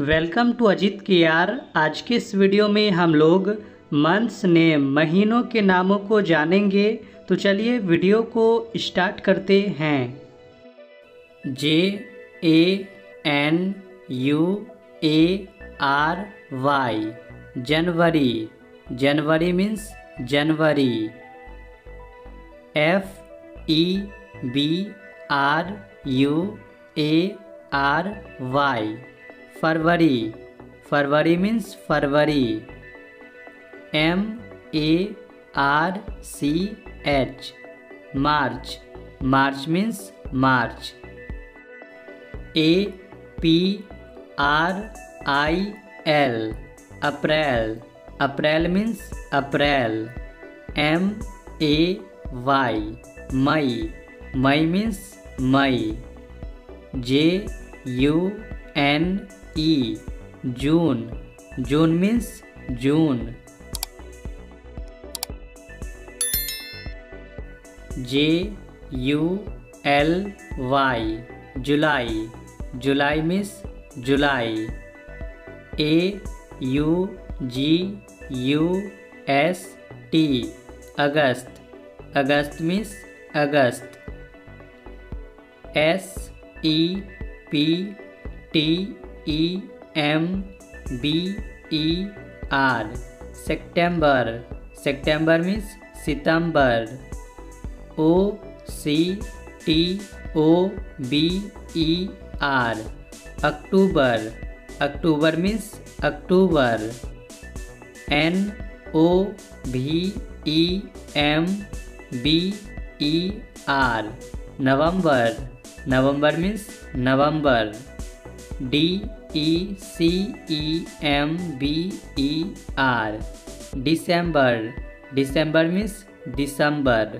Welcome to Ajit के यार आज के इस वीडियो में हम लोग मंथ्स नेम महीनों के नामों को जानेंगे तो चलिए वीडियो को स्टार्ट करते हैं। J A N U A R Y January. January means January. F E B R U A R Y February. February means February. M A R C H March March means March A P R I L April April means April M A Y May May means May J U N E June June means June J U L Y July July means July A U G U S T August August means August S E P T E M B E R September September means September O C T O B E R October October means October N O V E M B E R November November means November D E C E M B E R December December means December